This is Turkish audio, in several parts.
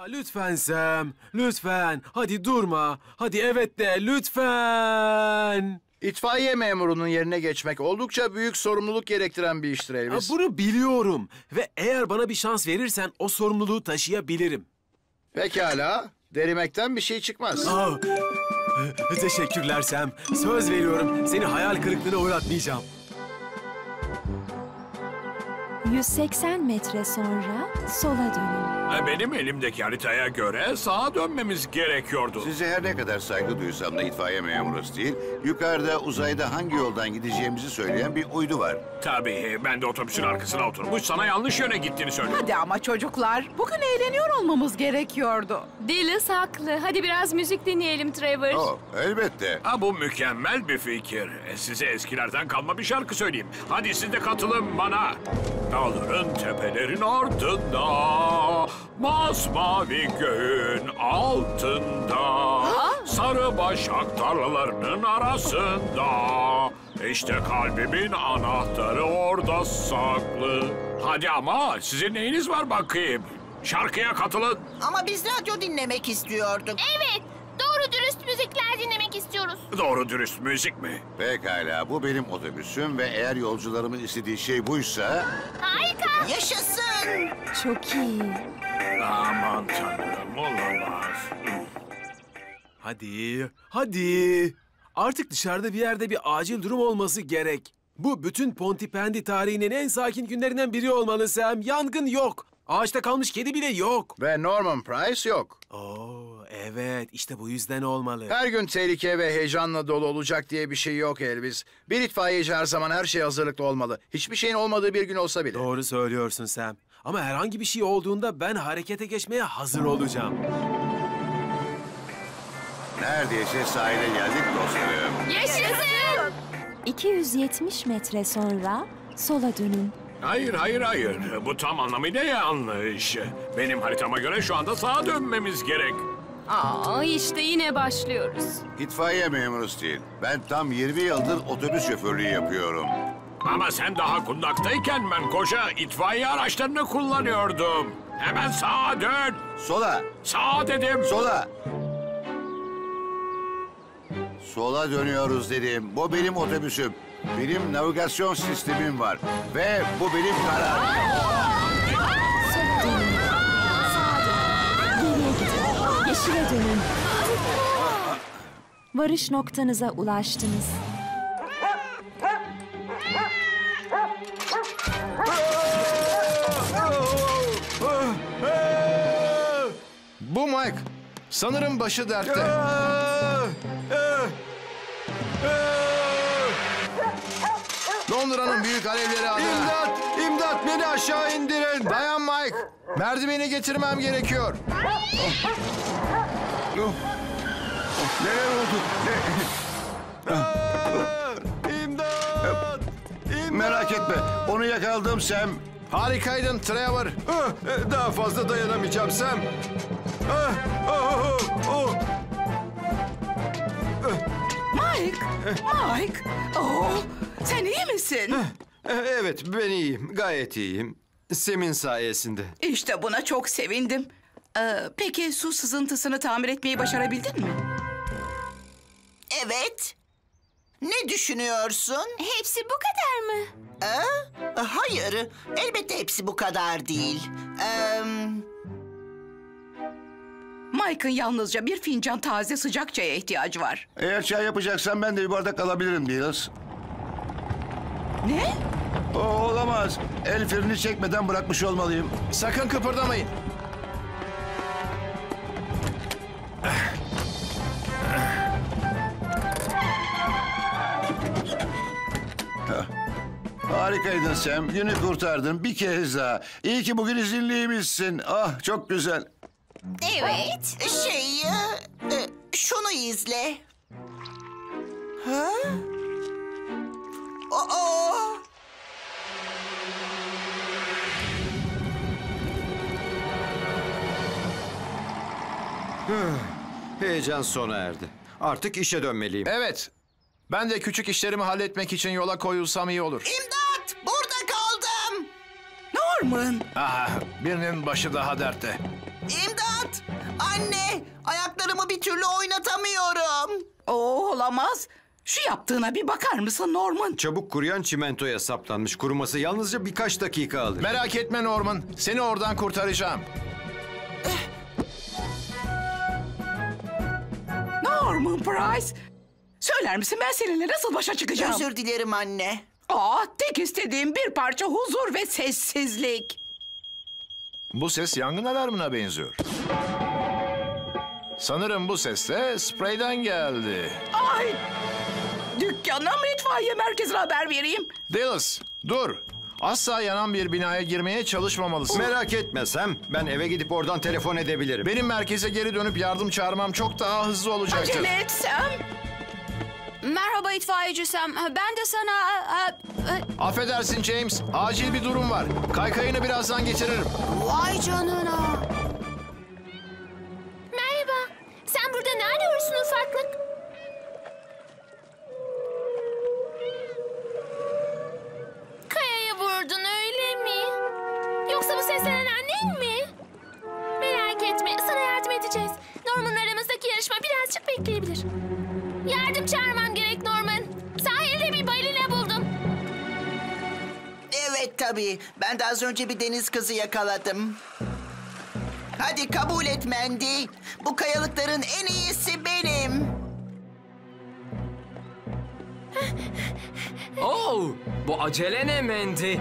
Aa, lütfen Sam, lütfen. Hadi durma. Hadi evet de lütfen. İtfaiye memurunun yerine geçmek oldukça büyük sorumluluk gerektiren bir iştir Aa, Elvis. bunu biliyorum. Ve eğer bana bir şans verirsen o sorumluluğu taşıyabilirim. Pekala. Derimekten bir şey çıkmaz. Aa, teşekkürler Sam. Söz veriyorum seni hayal kırıklığına uğratmayacağım. 180 metre sonra sola dönün. Benim elimdeki haritaya göre sağa dönmemiz gerekiyordu. Size her ne kadar saygı duysam da itfaiye memuru değil, yukarıda uzayda hangi yoldan gideceğimizi söyleyen bir uydu var. Tabii ben de otobüsün arkasına oturmuş sana yanlış yöne gittiğini söylüyorum. Hadi ama çocuklar, bugün eğleniyor olmamız gerekiyordu. Dillis haklı. Hadi biraz müzik dinleyelim Trevor. Oh, elbette. Ha, bu mükemmel bir fikir. E, Size eskilerden kalma bir şarkı söyleyeyim. Hadi siz de katılın bana. Dağların tepelerin ardında, masmavi göğün altında, sarı başak tarlalarının arasında. İşte kalbimin anahtarı orada saklı. Hadi ama sizin neyiniz var bakayım? Şarkıya katılın. Ama biz radyo dinlemek istiyorduk. Evet, doğru dürüst müzikler dinlemek istiyoruz. Doğru dürüst müzik mi? Pekala, bu benim otobüsüm ve eğer yolcularımın istediği şey buysa... Harika. Yaşasın. Çok iyi. Aman tanrım olamaz. Hadi, hadi. Artık dışarıda bir yerde bir acil durum olması gerek. Bu bütün Pontypandy tarihinin en sakin günlerinden biri olmalı Sam. Yangın yok. Ağaçta kalmış kedi bile yok. Ve Norman Price yok. Oo, evet işte bu yüzden olmalı. Her gün tehlike ve heyecanla dolu olacak diye bir şey yok Elvis. Bir itfaiyeci her zaman her şey hazırlıklı olmalı. Hiçbir şeyin olmadığı bir gün olsa bile. Doğru söylüyorsun Sam. Ama herhangi bir şey olduğunda ben harekete geçmeye hazır olacağım. Neredeyse sahile geldik dostlarım. Yaşasın. 270 metre sonra sola dönün. Hayır, hayır, hayır. Bu tam anlamıyla yanlış. Benim haritama göre şu anda sağa dönmemiz gerek. Aa işte yine başlıyoruz. İtfaiye memuru değil. Ben tam 20 yıldır otobüs şoförlüğü yapıyorum. Ama sen daha kundaktayken ben koca itfaiye araçlarını kullanıyordum. Hemen sağa dön. Sola, Sağa dedim. sola. Sola dönüyoruz dedim. Bu benim otobüsüm. Benim navigasyon sistemim var. Ve bu benim kararım. Sola dönün. Sağa dönün. Geriye gidin. Yeşile dönün. Varış noktanıza ulaştınız. Bu Mike. Sanırım başı dertte. Londra'nın büyük alevleri adına. İmdat! İmdat! Beni aşağı indirin. Dayan Mike. Merdiveni getirmem gerekiyor. Neler oldu? İmdat! Merak etme. Onu yakaladım Sam. Harikaydın Trevor. Daha fazla dayanamayacağım Sam. Mike, Mike. Oh, sen iyi misin? Evet, ben iyiyim. Gayet iyiyim. Sem'in sayesinde. İşte buna çok sevindim. Ee, peki su sızıntısını tamir etmeyi başarabildin mi? Evet. Ne düşünüyorsun? Hepsi bu kadar mı? Ee, hayır. Elbette hepsi bu kadar değil. Ee, Mike'ın yalnızca bir fincan taze sıcak çaya ihtiyacı var. Eğer çay yapacaksan ben de bir bardak alabilirim Niels. Ne? O olamaz. El freni çekmeden bırakmış olmalıyım. Sakın kıpırdamayın. Harikaydın Sam. Günü kurtardın bir kez daha. İyi ki bugün izinliymişsin. Ah çok güzel. Evet. şey, e, e, şunu izle. Ha? Aa! Heyecan sona erdi. Artık işe dönmeliyim. Evet. Ben de küçük işlerimi halletmek için yola koyulsam iyi olur. İmdat! Burada kaldım. Norman, Ah, birinin başı daha dertte. İmdat! Türlü oynatamıyorum. Oo olamaz. Şu yaptığına bir bakar mısın Norman? Çabuk kuruyan çimentoya saplanmış. Kuruması yalnızca birkaç dakika alır. Merak etme Norman. Seni oradan kurtaracağım. Norman Price. Söyler misin ben seninle nasıl başa çıkacağım? Özür dilerim anne. Aa, tek istediğim bir parça huzur ve sessizlik. Bu ses yangın alarmına benziyor. Sanırım bu ses de spreyden geldi. Ay! Dükkana mı itfaiye merkezine haber vereyim? Dallas, dur. Asla yanan bir binaya girmeye çalışmamalısın. Merak etmesem ben eve gidip oradan telefon edebilirim. Benim merkeze geri dönüp yardım çağırmam çok daha hızlı olacaktır. Acele etsem. Merhaba itfaiyeci Sam. Ben de sana... Affedersin James, acil bir durum var. Kaykayını birazdan getiririm. Vay canına. Arıyorsun ufaklık? Kayaya vurdun öyle mi? Yoksa bu seslenen annen mi? Merak etme sana yardım edeceğiz. Norman aramızdaki yarışma birazcık bekleyebilir. Yardım çağırman gerek Norman. Sahilde bir balina buldum. Evet tabii. Ben de az önce bir deniz kızı yakaladım. Hadi kabul et Mandy. Bu kayalıkların en iyisi benim. Oo, bu acele ne Mandy?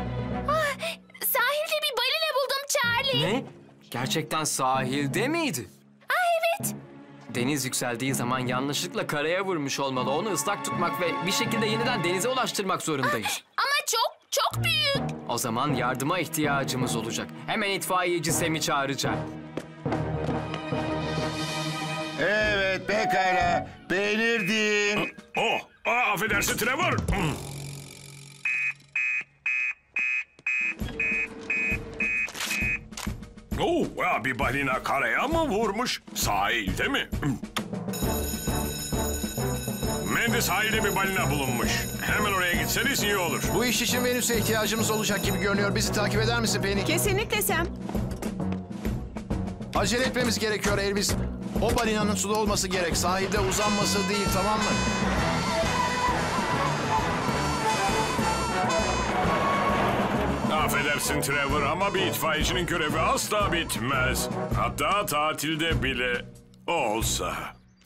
Sahilde bir balina buldum Charlie. Ne? Gerçekten sahilde miydi? Aa evet. Deniz yükseldiği zaman yanlışlıkla karaya vurmuş olmalı. Onu ıslak tutmak ve bir şekilde yeniden denize ulaştırmak zorundayız. Ama çok çok büyük. O zaman yardıma ihtiyacımız olacak. Hemen itfaiyeci Sem'i çağıracağım. Evet pekala. Beğenirdin. Oh, aa, affedersin Trevor. Oh, ya bir balina karaya mı vurmuş? Sahilde mi? Mendy sahilde bir balina bulunmuş. Hemen oraya gitseniz iyi olur. Bu iş için Venüs'e ihtiyacımız olacak gibi görünüyor. Bizi takip eder misin Penny? Kesinlikle Sam. Acele etmemiz gerekiyor Elvis. O balinanın suda olması gerek. Sahilde uzanması değil tamam mı? Affedersin Trevor ama bir itfaiyecinin görevi asla bitmez. Hatta tatilde bile olsa.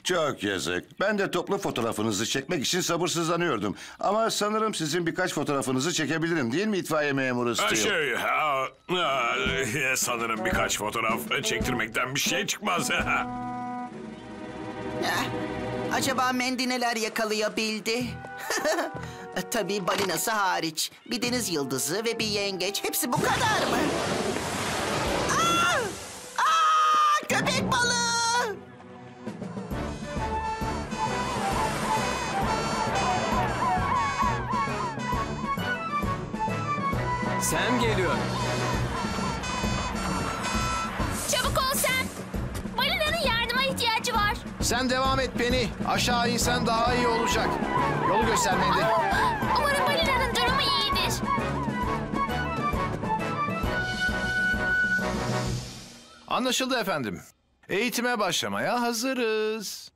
Çok yazık. Ben de toplu fotoğrafınızı çekmek için sabırsızlanıyordum. Ama sanırım sizin birkaç fotoğrafınızı çekebilirim değil mi itfaiye memuru Ha, Steele? Şey, ha, ha, sanırım birkaç fotoğraf çektirmekten bir şey çıkmaz. Eh, Acaba Mandy neler yakalayabildi? Tabii balinası hariç. Bir deniz yıldızı ve bir yengeç. Hepsi bu kadar mı? Sen devam et Penny. Aşağı insen daha iyi olacak. Yolu göster Mandy. Umarım balinanın durumu iyidir. Anlaşıldı efendim. Eğitime başlamaya hazırız.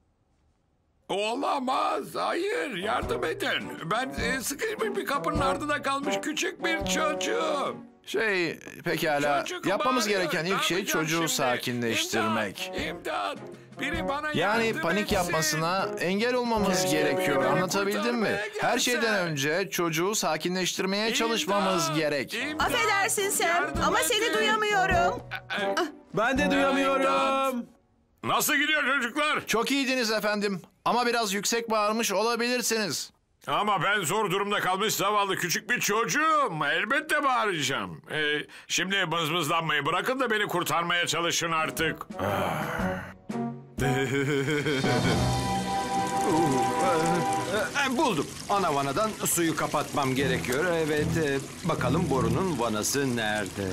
Olamaz, hayır, yardım edin. Ben e, sıkışmış bir kapının ardında kalmış küçük bir çocuğum. Şey, pekala. Çocuk Yapmamız bağırıyor. gereken Ne ilk şey yapacağım çocuğu şimdi? sakinleştirmek. İmdat, imdat. Biri bana Yani yardım panik etsin. yapmasına engel olmamız Keşke gerekiyor. biri beni Anlatabildim mi? kurtarmaya Her gelse. şeyden önce çocuğu sakinleştirmeye çalışmamız gerek. İmdat, Affedersin Sam yardım ama edin. seni duyamıyorum. Ben de duyamıyorum. Nasıl gidiyor çocuklar? Çok iyiydiniz efendim. Ama biraz yüksek bağırmış olabilirsiniz. Ama ben zor durumda kalmış zavallı küçük bir çocuğum. Elbette bağıracağım. Ee, şimdi mızmızlanmayı bırakın da beni kurtarmaya çalışın artık. E, buldum. Ana vanadan suyu kapatmam gerekiyor. Evet, e, bakalım borunun vanası nerede?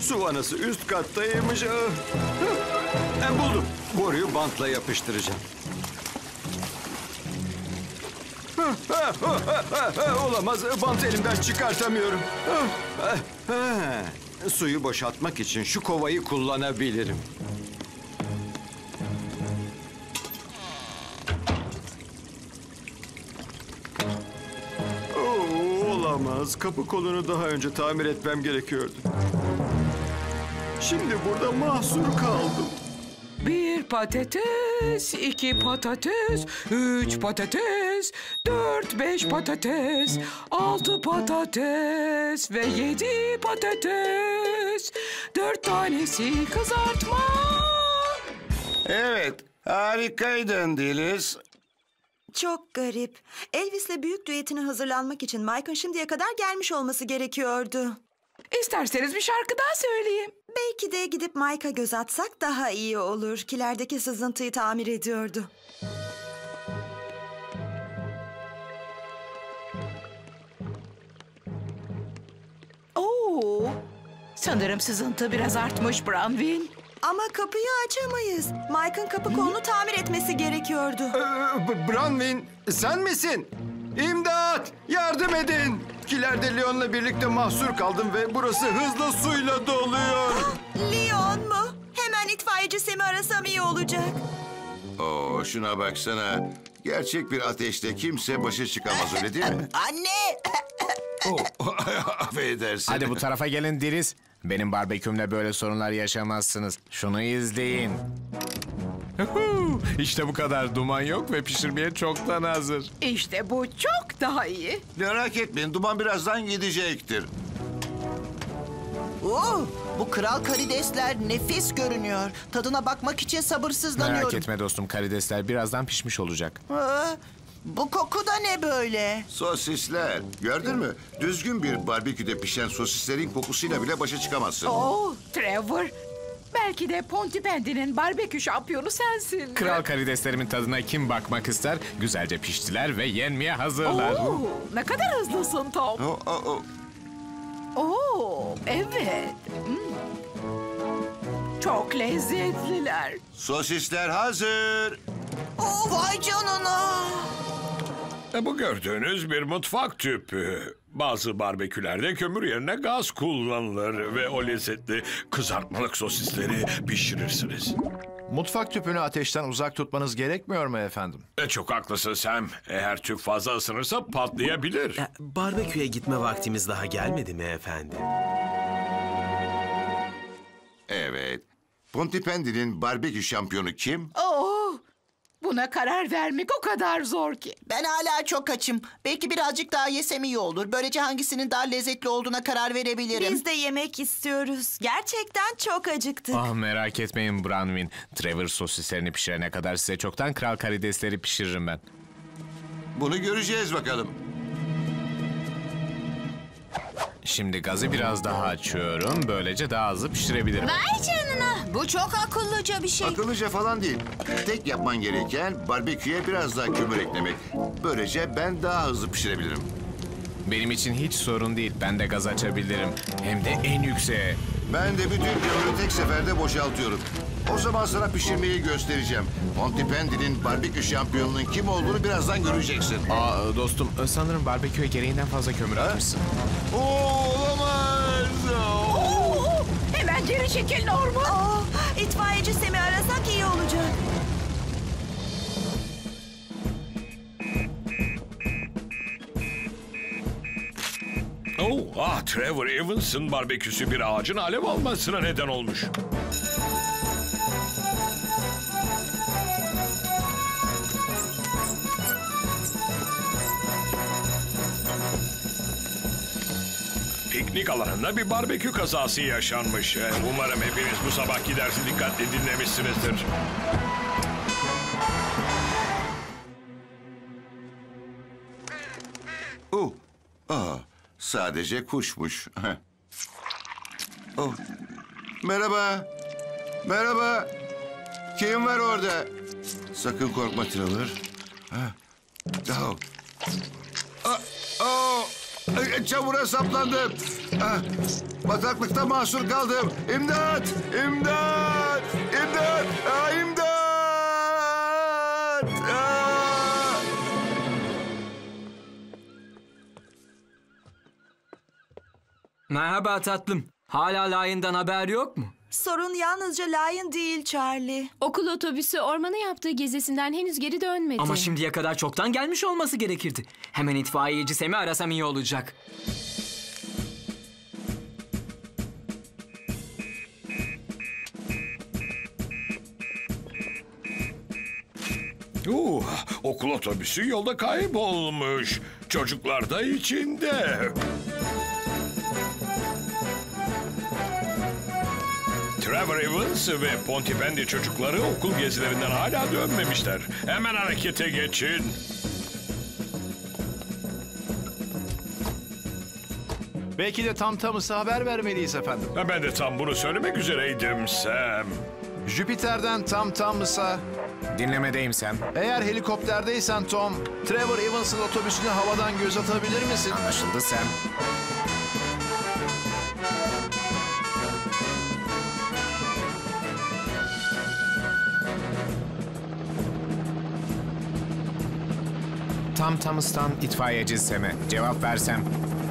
Su vanası üst kattaymış. Ah. E, buldum. Boruyu bantla yapıştıracağım. Olamaz. Bantı elimden çıkartamıyorum. Suyu boşaltmak için şu kovayı kullanabilirim. Olamaz. Kapı kolunu daha önce tamir etmem gerekiyordu. Şimdi burada mahsur kaldım. Bir patates, iki patates, üç patates, dört beş patates, altı patates ve yedi patates. Dört tanesi kızartma. Evet, harikaydın Deniz. Çok garip. Elvis'le büyük düetine hazırlanmak için Mike'ın şimdiye kadar gelmiş olması gerekiyordu. İsterseniz bir şarkı daha söyleyeyim. Belki de gidip Mike'a göz atsak daha iyi olur. Kilerdeki sızıntıyı tamir ediyordu. Oo, sanırım sızıntı biraz artmış Branwin. Ama kapıyı açamayız. Mike'ın kapı kolunu tamir etmesi gerekiyordu. Ee, Branwin sen misin? İmdat! Yardım edin! Kilerde Leon'la birlikte mahsur kaldım ve burası hızlı suyla doluyor. Leon mu? Hemen itfaiyeci Sem'i arasam iyi olacak. Oo, şuna baksana. Gerçek bir ateşte kimse başa çıkamaz öyle değil mi? Anne! Oh, affedersin. Hadi bu tarafa gelin Diriz. Benim barbekümle böyle sorunlar yaşamazsınız. Şunu izleyin. İşte bu kadar duman yok ve pişirmeye çoktan hazır. İşte bu çok daha iyi. Merak etmeyin, duman birazdan gidecektir. Oo, bu kral karidesler nefis görünüyor. Tadına bakmak için sabırsızlanıyorum. Merak etme dostum karidesler birazdan pişmiş olacak. Aa, bu koku da ne böyle? Sosisler. Gördün mü? Düzgün bir barbeküde pişen sosislerin kokusuyla bile başa çıkamazsın. Oo, Trevor. Belki de Pontypandy'nin barbekü şampiyonu sensin. Kral karideslerimin tadına kim bakmak ister? Güzelce piştiler ve yenmeye hazırlar. Oo, ne kadar hızlısın Tom. O, o, o. Oo, evet. Hmm. Çok lezzetliler. Sosisler hazır. Oo, vay canına. E, Bu gördüğünüz bir mutfak tüpü. Bazı barbekülerde kömür yerine gaz kullanılır ve o lezzetli kızartmalık sosisleri pişirirsiniz. Mutfak tüpünü ateşten uzak tutmanız gerekmiyor mu efendim? E, çok haklısın Sam. Eğer tüp fazla ısınırsa patlayabilir. Ya, barbeküye gitme vaktimiz daha gelmedi mi efendim? Evet. Pontypandy'nin barbekü şampiyonu kim? Oo, buna karar vermek o kadar zor ki. Ben hala çok açım. Belki birazcık daha yesem iyi olur. Böylece hangisinin daha lezzetli olduğuna karar verebilirim. Biz de yemek istiyoruz. Gerçekten çok acıktık. Ah merak etmeyin Branwin. Trevor sosislerini pişirene kadar size çoktan kral karidesleri pişiririm ben. Bunu göreceğiz bakalım. Şimdi gazı biraz daha açıyorum. Böylece daha hızlı pişirebilirim. Vay canına. Bu çok akıllıca bir şey. Akıllıca falan değil. Tek yapman gereken barbeküye biraz daha kömür eklemek. Böylece ben daha hızlı pişirebilirim. Benim için hiç sorun değil. Ben de gaz açabilirim. Hem de en yükseğe. Ben de bütün kömürü tek seferde boşaltıyorum. O zaman sana pişirmeyi göstereceğim. Pontypandy'nin barbekü şampiyonunun kim olduğunu birazdan göreceksin. Aa dostum sanırım barbeküye gereğinden fazla kömür atmışsın. Olamaz. Geri çekil Norman. Aa, itfaiyeci Sem'i arasak iyi olacak. Oh, ah Trevor Evans'ın barbeküsü bir ağacın alev almasına neden olmuş. Piknik alanında bir barbekü kazası yaşanmış. Eh, Umarım hepiniz bu sabahki dersi dikkatli dinlemişsinizdir. Oh, aa, sadece kuşmuş. oh. Merhaba. Merhaba. Kim var orada? Sakın korkma Trevor. Ha. Oh. Çamura saplandım. Ah, bataklıkta mahsur kaldım. İmdat! İmdat! İmdat! Ah, imdat! Ah! Merhaba tatlım. Hala layından haber yok mu? Sorun yalnızca Lion değil Charlie. Okul otobüsü ormana yaptığı gezisinden henüz geri dönmedi. Ama şimdiye kadar çoktan gelmiş olması gerekirdi. Hemen itfaiyeci Sem'i arasam iyi olacak. Uh, okul otobüsü yolda kaybolmuş. Çocuklar da içinde. Trevor Evans ve Pontypandy çocukları okul gezilerinden hala dönmemişler. Hemen harekete geçin. Belki de tam tamısı haber vermeliyiz efendim. Ha, Ben de tam bunu söylemek üzereydim Sam. Jüpiter'den tam tamısa... Dinlemedeyim Sam. Eğer helikopterdeysen Tom, Trevor Evans'ın otobüsüne havadan göz atabilir misin? Anlaşıldı Sam. Tam Tamıs'tan itfaiyeci Sam'e cevap versem.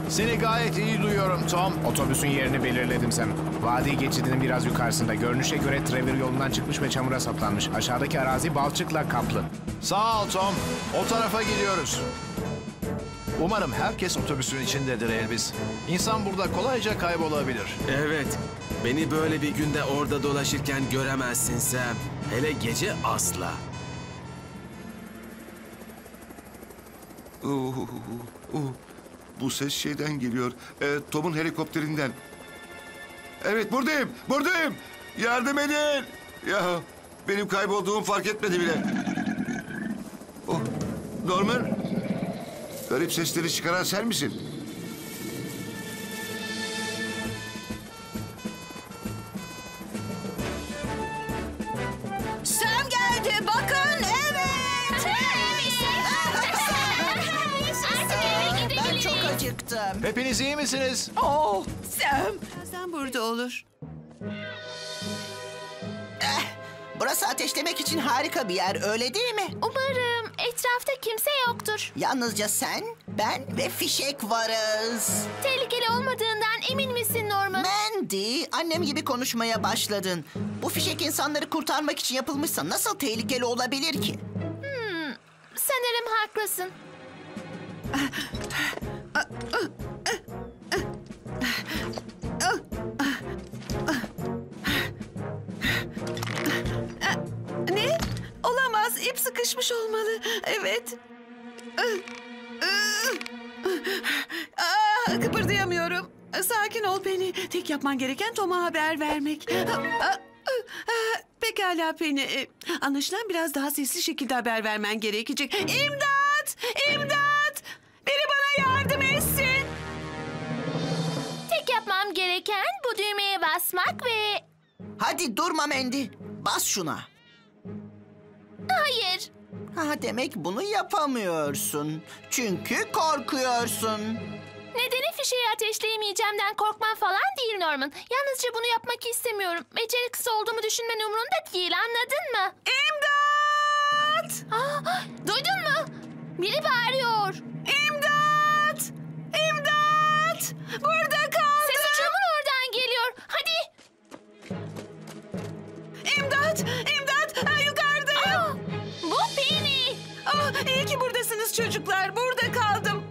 Seni gayet iyi duyuyorum Tom. Otobüsün yerini belirledim Sam. Vadi geçidinin biraz yukarısında. Görünüşe göre Trevor yolundan çıkmış ve çamura saplanmış. Aşağıdaki arazi balçıkla kaplı. Sağ ol Tom. O tarafa gidiyoruz. Umarım herkes otobüsün içindedir Elvis. İnsan burada kolayca kaybolabilir. Evet. Beni böyle bir günde orada dolaşırken göremezsin Sam. Hele gece asla. Oh, Bu ses şeyden geliyor. Ee, Tom'un helikopterinden. Evet buradayım, buradayım. Yardım edin. Ya benim kaybolduğumu fark etmedi bile. Oh, Norman. Garip sesleri çıkaran sen misin? Acıktım. Hepiniz iyi misiniz? Oh, Sam. Sen burada olur. Eh, Burası ateşlemek için harika bir yer öyle değil mi? Umarım etrafta kimse yoktur. Yalnızca sen, ben ve fişek varız. Tehlikeli olmadığından emin misin Norman? Mandy, annem gibi konuşmaya başladın. Bu fişek insanları kurtarmak için yapılmışsa nasıl tehlikeli olabilir ki? Hmm, sanırım haklısın. Ne? Olamaz. İp sıkışmış olmalı. Evet. Aa, kıpırdayamıyorum. Sakin ol Penny. Tek yapman gereken Tom'a haber vermek. Pekala Penny. Anlaşılan biraz daha sesli şekilde haber vermen gerekecek. İmdat! İmdat! Basmak ve... Hadi durma Mandy. Bas şuna. Hayır. Ha demek bunu yapamıyorsun. Çünkü korkuyorsun. Nedeni fişeği ateşleyemeyeceğimden korkmam falan değil Norman. Yalnızca bunu yapmak istemiyorum. Beceriksiz olduğumu düşünmen umurunda değil anladın mı? İmdat! Aa, duydun mu? Biri bağırıyor. İmdat! İmdat! Ha, yukarıdayım. Aa, bu Penny. Ah, iyi ki buradasınız çocuklar. Burada kaldım.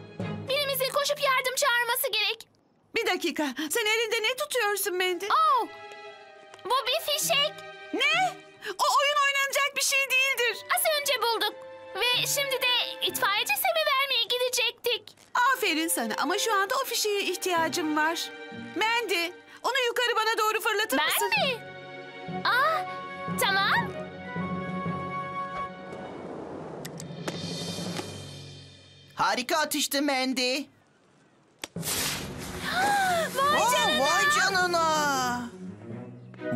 Birimizin koşup yardım çağırması gerek. Bir dakika. Sen elinde ne tutuyorsun Mandy? Oh, bu bir fişek. Ne? O oyun oynanacak bir şey değildir. Az önce bulduk. Ve şimdi de itfaiyeci Sem'e vermeye gidecektik. Aferin sana ama şu anda o fişeğe ihtiyacım var. Mandy, onu yukarı bana doğru fırlatır Ben mısın? mi? Aa, Harika atıştı Mandy. Vay Oh, canına. vay canına.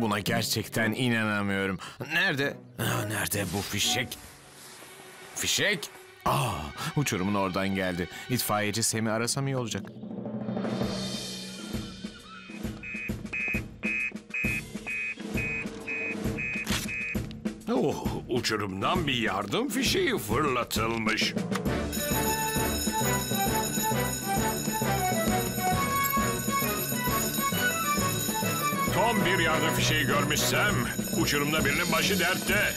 Buna gerçekten inanamıyorum. Nerede? Aa, nerede bu fişek? Fişek? Aa, uçurumun oradan geldi. İtfaiyeci Sem'i arasam iyi olacak. Oh, uçurumdan bir yardım fişeği fırlatılmış. Tom bir yardım fişeği görmüşsem, uçurumda birinin başı dertte.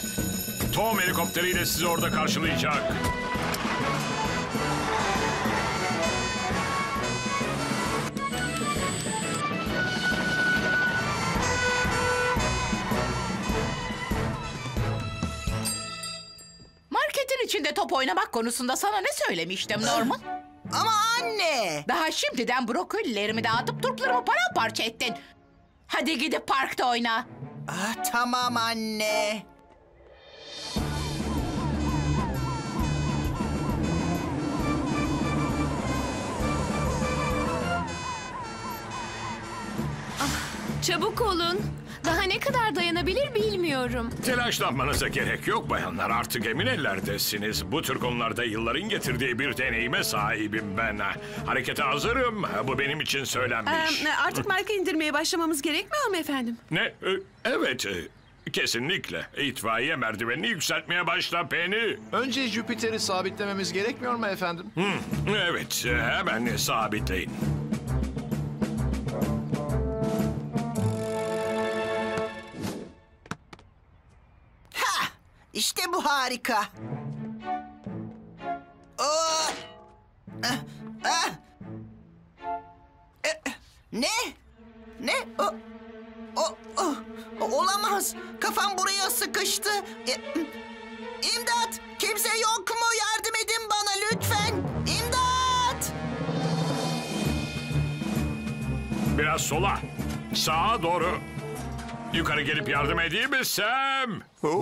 Tom helikopteriyle sizi orada karşılayacak. Market top oynamak konusunda sana ne söylemiştim Norman? Ama anne. Daha şimdiden brokollilerimi dağıtıp turplarımı paramparça ettin. Hadi gidip parkta oyna. Ah, tamam anne. Çabuk olun. Daha ne kadar dayanabilir bilmiyorum. Telaşlanmanıza gerek yok bayanlar. Artık emin ellerdesiniz. Bu tür konularda yılların getirdiği bir deneyime sahibim ben. Harekete hazırım. Bu benim için söylenmiş. Ee, artık marka indirmeye başlamamız gerekmiyor mu efendim? Ne? Ee, Evet. e, Kesinlikle. İtfaiye merdivenini yükseltmeye başla Penny. Önce Jüpiter'i sabitlememiz gerekmiyor mu efendim? Hı, Evet. Hemen sabitleyin. Harika. Oo! Ah, ah! Eh, Ne? Ne? O, o, o, olamaz. Kafam buraya sıkıştı. E, İmdat! Kimse yok mu? Yardım edin bana lütfen. İmdat! Biraz sola. Sağa doğru. Yukarı gelip yardım edeyim mi Sam?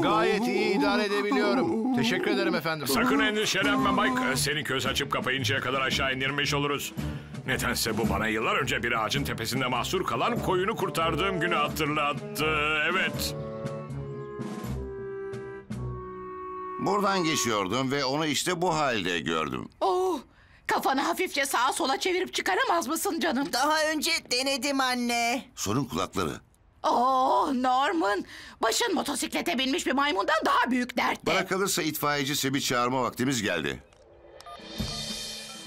Gayet iyi idare edebiliyorum. Teşekkür ederim efendim. Sakın endişelenme Mike. Seni göz açıp kapayıncaya kadar aşağı indirmiş oluruz. Nedense bu bana yıllar önce bir ağacın tepesinde mahsur kalan koyunu kurtardığım günü hatırlattı. Evet. Buradan geçiyordum ve onu işte bu halde gördüm. Oh, kafanı hafifçe sağa sola çevirip çıkaramaz mısın canım? Daha önce denedim anne. Sorun kulakları. Oh Norman, başın motosiklete binmiş bir maymundan daha büyük dertte. Bana kalırsa itfaiyeci Seb'i çağırma vaktimiz geldi.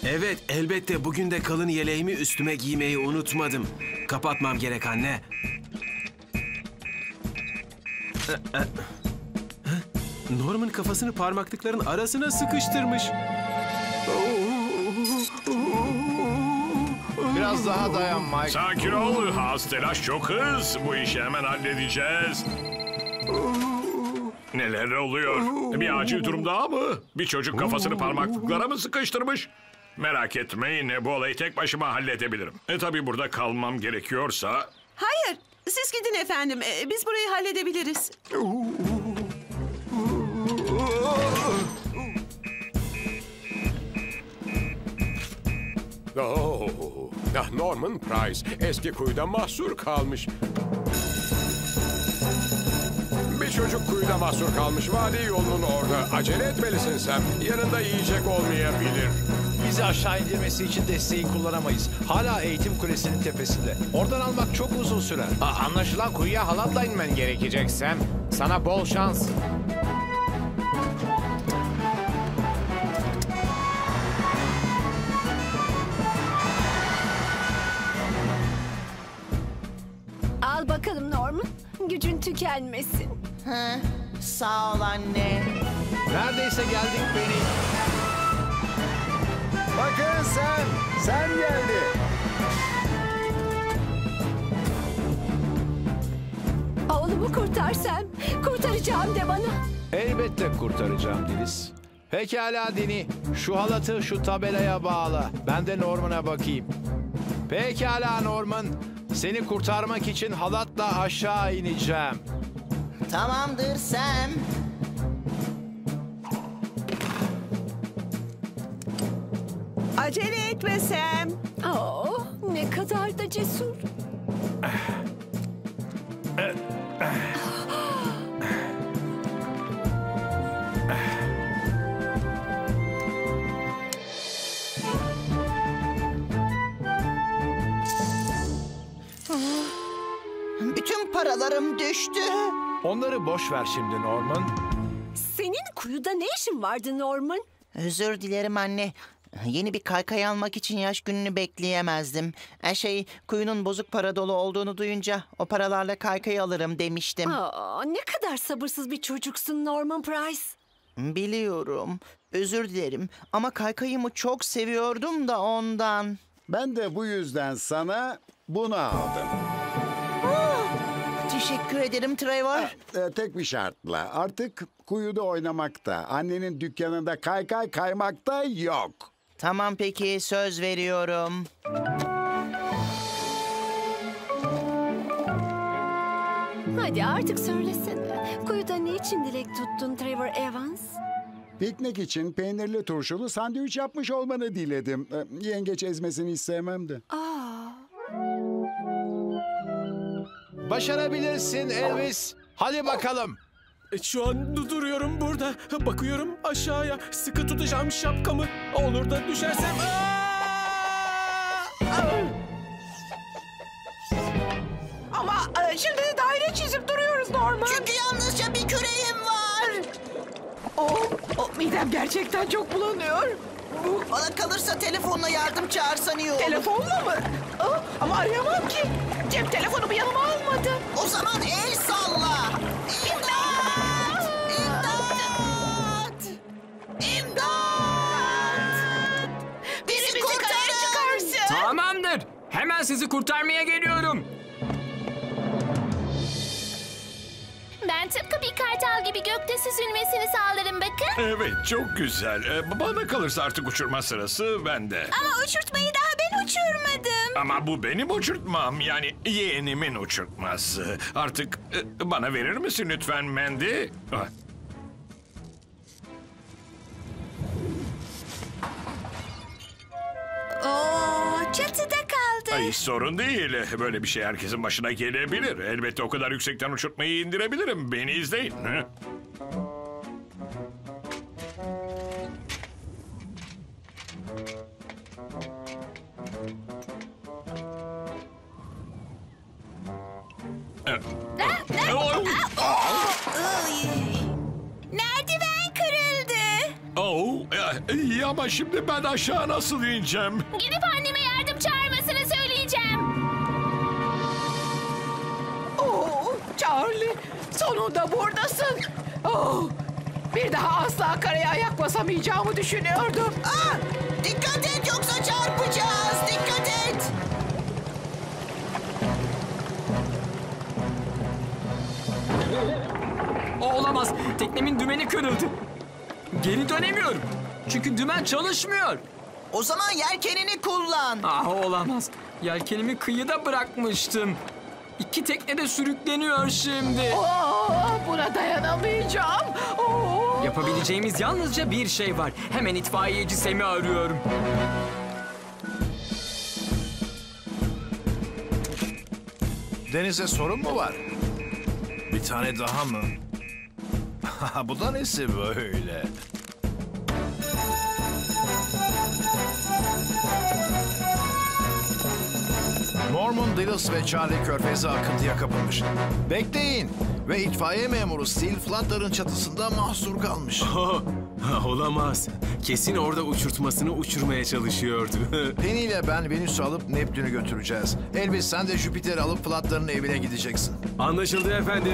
Evet, elbette bugün de kalın yeleğimi üstüme giymeyi unutmadım. Kapatmam gerek anne. Norman kafasını parmaklıkların arasına sıkıştırmış. Biraz daha dayan Mike. Sakin ol. Az telaş çok hız. Bu işi hemen halledeceğiz. Neler oluyor? Bir acil durum daha mı? Bir çocuk kafasını parmaklıklara mı sıkıştırmış? Merak etmeyin bu olayı tek başıma halledebilirim. E tabi burada kalmam gerekiyorsa... Hayır. Siz gidin efendim. Ee, Biz burayı halledebiliriz. Oo, ah, Norman Price eski kuyuda mahsur kalmış. Bir çocuk kuyuda mahsur kalmış. Vadi yolunun orada. Acele etmelisin sen. Yanında yiyecek olmayabilir. Bizi aşağı indirmesi için desteği kullanamayız. Hala eğitim kulesinin tepesinde. Oradan almak çok uzun sürer. Aa, anlaşılan kuyuya halatla inmen gerekecek Sam. Sana bol şans. Tükenmesin. Ha, sağ ol anne. Neredeyse geldik beni. Bakın sen, sen geldi. Oğlumu kurtarsam kurtaracağım de bana. Elbette kurtaracağım Deniz. Pekala Dini. Şu halatı şu tabelaya bağla. Ben de Norman'a bakayım. Pekala Norman. Seni kurtarmak için halatla aşağı ineceğim. Tamamdır Sam. Acele etme Sam. Oh, ne kadar da cesur. Bütün paralarım düştü. Onları boş ver şimdi Norman. Senin kuyuda ne işin vardı Norman? Özür dilerim anne. Yeni bir kaykay almak için yaş gününü bekleyemezdim. Her şey kuyunun bozuk para dolu olduğunu duyunca o paralarla kaykay alırım demiştim. Aa, ne kadar sabırsız bir çocuksun Norman Price. Biliyorum. Özür dilerim ama kaykayımı çok seviyordum da ondan. Ben de bu yüzden sana bunu aldım. Teşekkür ederim Trevor. Ee, tek bir şartla. Artık kuyuda oynamakta, annenin dükkanında kaykay kaymakta yok. Tamam peki söz veriyorum. Hadi artık söylesene. Kuyuda niçin dilek tuttun Trevor Evans? Piknik için peynirli turşulu sandviç yapmış olmanı diledim. Ee, yengeç ezmesini hiç sevmem de. Başarabilirsin Elvis. Hadi bakalım. E, Şu an du- duruyorum burada. Bakıyorum aşağıya. Sıkı tutacağım şapkamı. Olur da düşersem... Ama e, şimdi de daire çizip duruyoruz Norman. Çünkü yalnızca bir küreğim var. Oh, oh, midem gerçekten çok bulanıyor. Bana kalırsa telefonla yardım çağırsan iyi olur. telefonla mı? Oh, ama arayamam ki. Cep telefonumu yanıma almadım. O zaman el salla. İmdat! İmdat! İmdat! Bizi kurtarın! Tamamdır. Hemen sizi kurtarmaya geliyorum. Tıpkı bir kartal gibi gökte süzülmesini sağlarım bakın. Evet çok güzel. Ee, bana kalırsa artık uçurma sırası bende. Ama uçurtmayı daha ben uçurmadım. Ama bu benim uçurtmam yani yeğenimin uçurtması. Artık e, bana verir misin lütfen Mandy? Ah, kaldı. Ay sorun değil. Böyle bir şey herkesin başına gelebilir. Elbette o kadar yüksekten uçurtmayı indirebilirim. Beni izleyin. Hı? Merdiven kırıldı. Oh, e, iyi ama şimdi ben aşağı nasıl ineceğim? Gidip anneme yardım çağırmasını sonunda buradasın. Oh, bir daha asla karaya ayak basamayacağımı düşünüyordum. Ah! Dikkat et yoksa çarpacağız. Dikkat et. O olamaz. Teknemin dümeni kırıldı. Geri dönemiyorum. Çünkü dümen çalışmıyor. O zaman yelkenini kullan. Ah olamaz. Yelkenimi kıyıda bırakmıştım. İki tekne de sürükleniyor şimdi. Oh, buna dayanamayacağım. Oh. Yapabileceğimiz yalnızca bir şey var. Hemen itfaiyeci Sem'i arıyorum. Denize sorun mu var? Bir tane daha mı? Bu da nesi böyle? Norman Dillis ve Charlie Körfez'e akıntıya kapılmış. Bekleyin. Ve itfaiye memuru Steel Flutter'ın çatısında mahsur kalmış. Olamaz. Kesin orada uçurtmasını uçurmaya çalışıyordu. Penny ile ben Venüs'ü alıp Neptün'ü götüreceğiz. Elvis sen de Jüpiter'i alıp Flutter'ın evine gideceksin. Anlaşıldı efendim.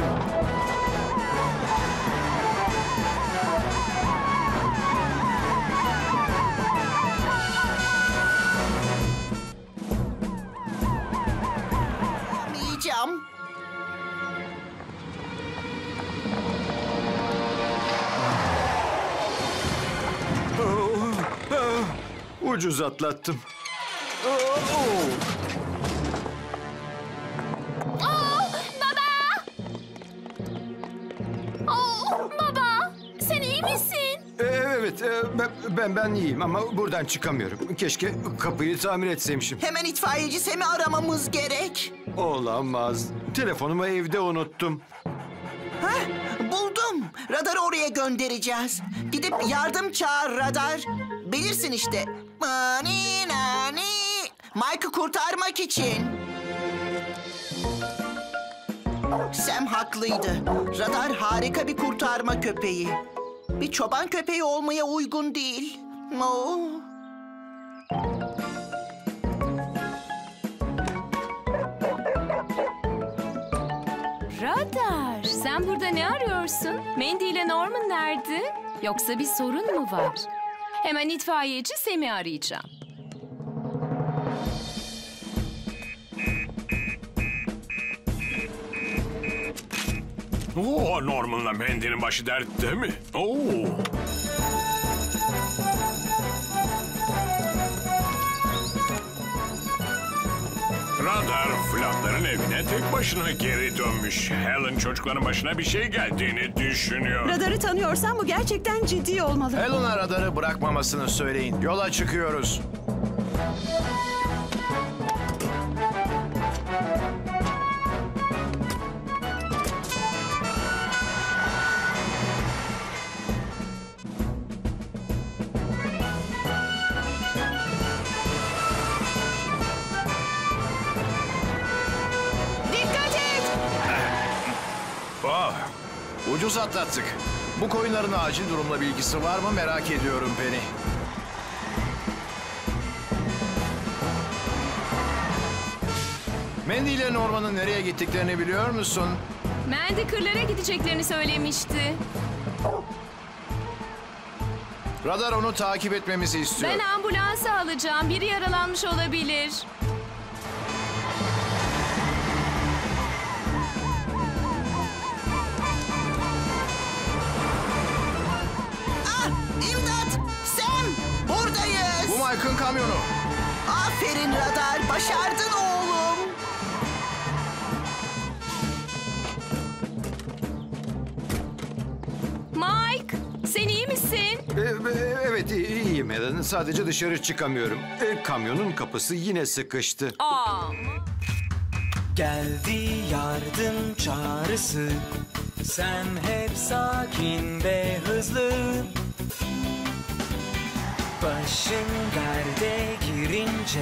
Ucuz atlattım. Oo, baba! Oo, baba! Sen iyi misin? Ee, Evet, e, ben, ben ben iyiyim ama buradan çıkamıyorum. Keşke kapıyı tamir etseymişim. Hemen itfaiyeci Sem'i aramamız gerek. Olamaz. Telefonumu evde unuttum. Hah, buldum. Radarı oraya göndereceğiz. Gidip yardım çağır radar. Bilirsin işte. Mani nani. Mike'ı kurtarmak için. Sam haklıydı. Radar harika bir kurtarma köpeği. Bir çoban köpeği olmaya uygun değil. Oh. Radar, sen burada ne arıyorsun? Mandy ile Norman nerede? Yoksa bir sorun mu var? Hemen itfaiyeci Sem'i arayacağım. Oo, Norman'la Mandy'nin başı dertte mi? Oo. Radar Flatların evine tek başına geri dönmüş. Helen çocukların başına bir şey geldiğini düşünüyor. Radarı tanıyorsan bu gerçekten ciddi olmalı. Helen'a radarı bırakmamasını söyleyin. Yola çıkıyoruz. Bu koyunların acil durumla bilgisi var mı merak ediyorum Penny. Mandy ile Norman'ın nereye gittiklerini biliyor musun? Mandy kırlara gideceklerini söylemişti. Radar onu takip etmemizi istiyor. Ben ambulansı alacağım. Biri yaralanmış olabilir. Mike'ın kamyonu. Aferin radar, başardın oğlum. Mike, sen iyi misin? E, e, evet iyiyim Helen. Sadece dışarı çıkamıyorum. E, kamyonun kapısı yine sıkıştı. Aa. Geldi yardım çağrısı Sen hep sakin ve hızlı Başın derde girince